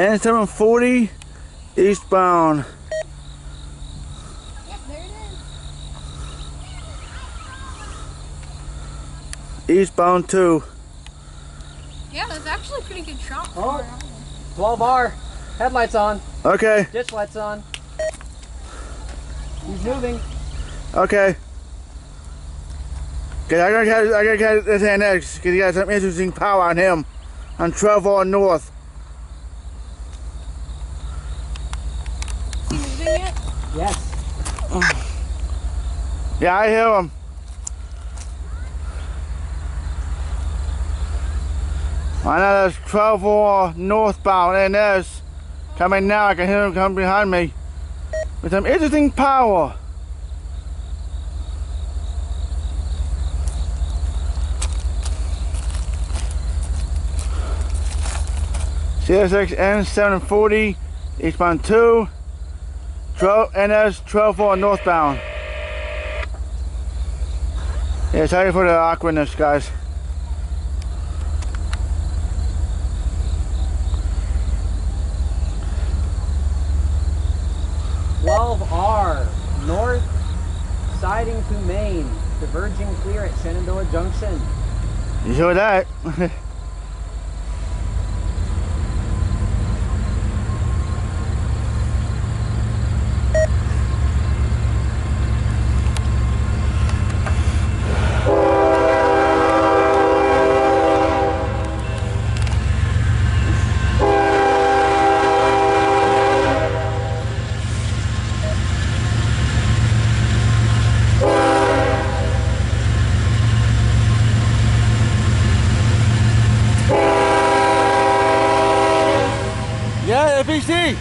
And 740 eastbound. Yep, there it is. Eastbound 2. Yeah, that's actually a pretty good shot. for Oh. 12R. Headlights on. Okay, Ditch lights on. He's moving. okay. Okay, I gotta catch, I gotta catch this hand next because he got some interesting power on him. On Trevor on North. Is he moving yet? Yes. Yeah, I hear them. I know there's Trevor northbound and there's coming now. I can hear them coming behind me with some interesting power. CSX N740, eastbound 2, Tro- NS 124 northbound. Yeah, sorry for the awkwardness, guys. Twelve R. North siding to main. Diverging clear at Shenandoah Junction. You sure that? yeah, FEC.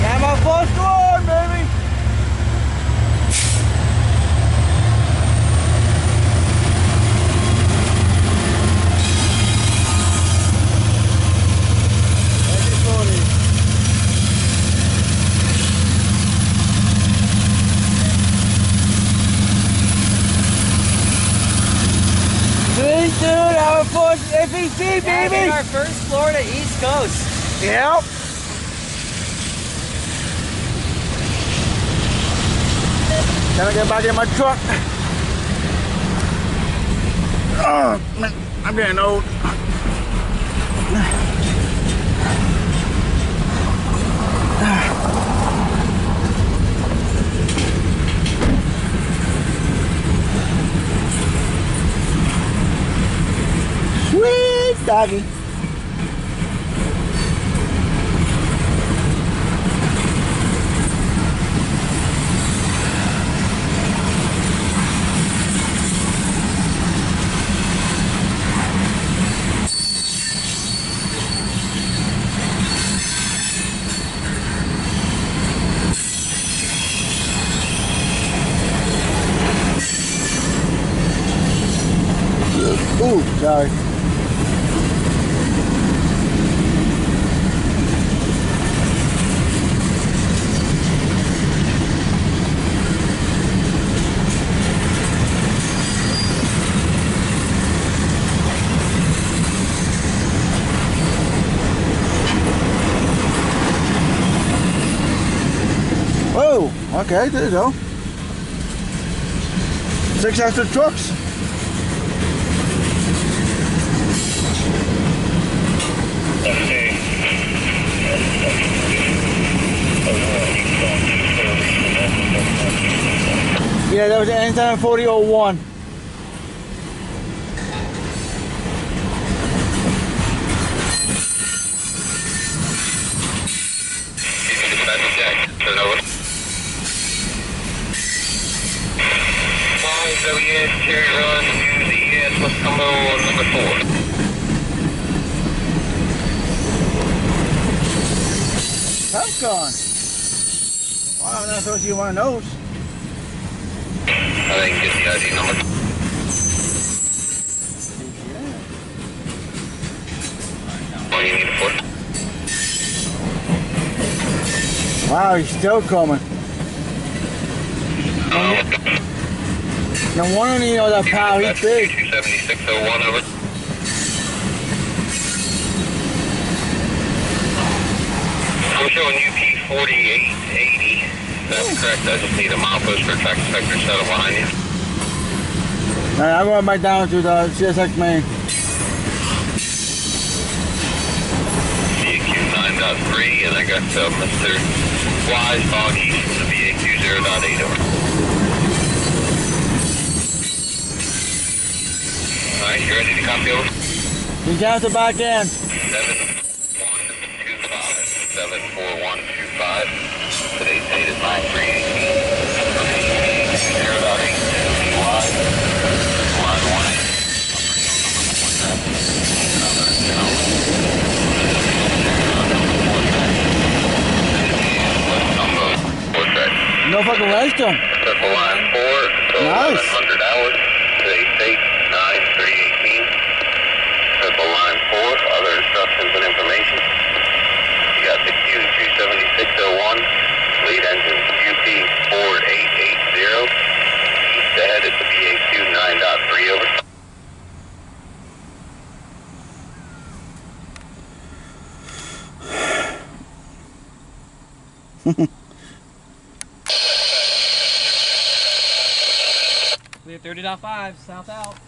Yeah, my first one, baby. Everybody. Sweet dude, our Having baby. our first Florida East Coast. Yep. Gotta get back in my truck. Oh, man, I'm getting old. Doggy. Ooh, sorry. Oh, okay, there you go. Six extra trucks. Yeah, that was anytime 4001. That's gone. Wow, I'm not supposed to use one of those. I think get the ID number. What do you need it for? Wow, he's still coming. Oh, No wonder you know that pal, he's big. 27601 over. I'm showing UP 4880. That's correct. I just need a mile milepost for track inspector settle behind you. Alright, I'm going back down to the CSX main. VAQ 9.3, and I got uh, Mr. Wise Boggy from the VAQ 0.8 over. Alright, you ready to copy over? He's down to the back end. 7125, 74125. Today's date is 9 3 Line 1. No fucking rest him. Circle line 4, Nice. 1100 hours. Today's date 9 3 Circle line 4, other instructions and information. You got the Q27601, lead engine UP 4880. East ahead at the VAQ 9.3 over. Clear 30.5, south out.